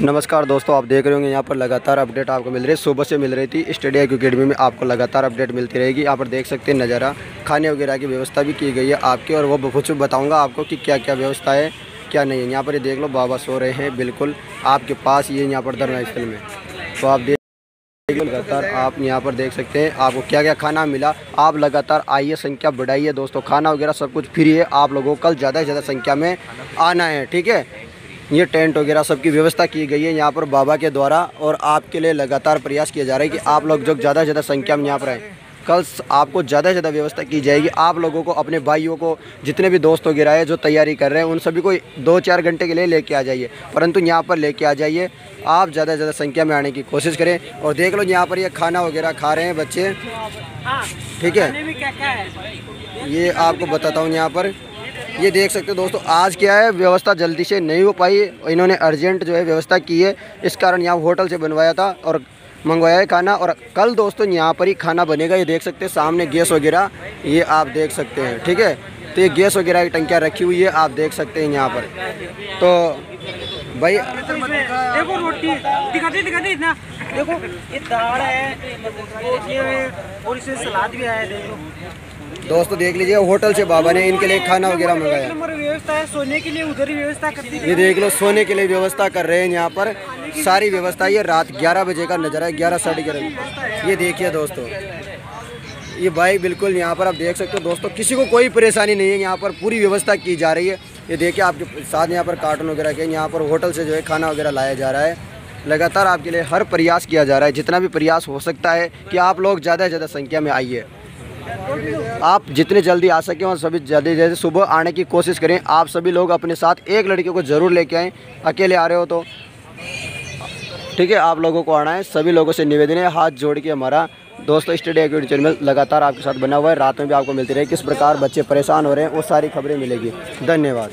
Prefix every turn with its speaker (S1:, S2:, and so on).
S1: नमस्कार दोस्तों, आप देख रहे होंगे यहाँ पर लगातार अपडेट आपको मिल रही है। सुबह से मिल रही थी स्टेडिया अकेडमी में आपको लगातार अपडेट मिलती रहेगी। यहाँ पर देख सकते हैं नज़ारा, खाने वगैरह की व्यवस्था भी की गई है आपकी और वो कुछ बताऊँगा आपको कि क्या क्या व्यवस्था है, क्या नहीं है। यहाँ पर ये देख लो, बाबा सो रहे हैं बिल्कुल आपके पास ये यहाँ पर धरना स्थल में। तो आप देख लगातार आप यहाँ पर देख सकते हैं आपको क्या क्या खाना मिला। आप लगातार आइए, संख्या बढ़ाइए दोस्तों। खाना वगैरह सब कुछ फ्री है, आप लोगों को कल ज़्यादा से ज़्यादा संख्या में आना है, ठीक है? ये टेंट वगैरह सबकी व्यवस्था की गई है यहाँ पर बाबा के द्वारा और आपके लिए लगातार प्रयास किया जा रहा है कि आप लोग जो ज़्यादा से ज़्यादा संख्या में यहाँ पर आए। कल आपको ज़्यादा से ज़्यादा व्यवस्था की जाएगी। आप लोगों को, अपने भाइयों को, जितने भी दोस्त वगैरह है जो तैयारी कर रहे हैं, उन सभी को दो चार घंटे के लिए लेके आ जाइए। परंतु यहाँ पर लेके आ जाइए। आप ज़्यादा से ज़्यादा संख्या में आने की कोशिश करें और देख लो यहाँ पर ये खाना वगैरह खा रहे हैं बच्चे। ठीक है? ये आपको बताता हूँ यहाँ पर। ये देख सकते हो दोस्तों, आज क्या है, व्यवस्था जल्दी से नहीं हो पाई, इन्होंने अर्जेंट जो है व्यवस्था की है, इस कारण यहाँ होटल से बनवाया था और मंगवाया है खाना, और कल दोस्तों यहाँ पर ही खाना बनेगा, ये देख सकते हैं, सामने गैस वगैरह, ये आप देख सकते हैं, ठीक है? तो ये गैस वगैरह की टंकियाँ रखी हुई है, आप देख सकते हैं यहाँ पर। तो भाई
S2: देखो ये दाल है और इसमें सलाद भी आया देखो
S1: दोस्तों देख लीजिए होटल से बाबा ने इनके लिए खाना वगैरह मंगाया।
S2: नंबर व्यवस्था है सोने के लिए उधर ही व्यवस्था कर दी
S1: ये देख लो सोने के लिए व्यवस्था कर रहे हैं यहाँ पर। सारी व्यवस्था ये रात 11 बजे का नज़र है ग्यारह साढ़े ग्यारह ये देखिए दोस्तों ये बाइक बिल्कुल यहाँ पर आप देख सकते हो दोस्तों किसी को कोई परेशानी नहीं है यहाँ पर पूरी व्यवस्था की जा रही है। ये देखिए आपके साथ यहाँ पर कार्टून वगैरह के यहाँ पर होटल से जो है खाना वगैरह लाया जा रहा है। लगातार आपके लिए हर प्रयास किया जा रहा है, जितना भी प्रयास हो सकता है कि आप लोग ज़्यादा से ज़्यादा संख्या में आइए। आप जितने जल्दी आ सकें और सभी जल्दी जैसे सुबह आने की कोशिश करें। आप सभी लोग अपने साथ एक लड़के को ज़रूर लेके आएँ, अकेले आ रहे हो तो। ठीक है, आप लोगों को आना है, सभी लोगों से निवेदन है, हाथ जोड़ के हमारा दोस्तों स्टडी एक्टिविटी चैनल लगातार आपके साथ बना हुआ है। रात में भी आपको मिलती रहे, किस प्रकार बच्चे परेशान हो रहे हैं, वो सारी खबरें मिलेगी। धन्यवाद।